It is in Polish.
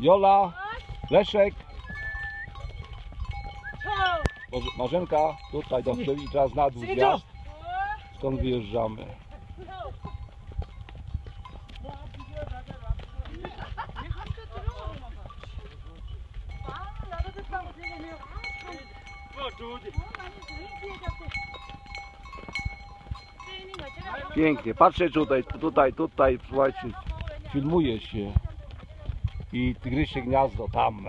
Jola, Leszek. Marze- Marzenka, tutaj do i teraz na dół zjazd. Stąd wyjeżdżamy. Pięknie, patrzcie tutaj, tutaj, tutaj, słuchajcie, filmuje się i tygrysie gniazdo tam.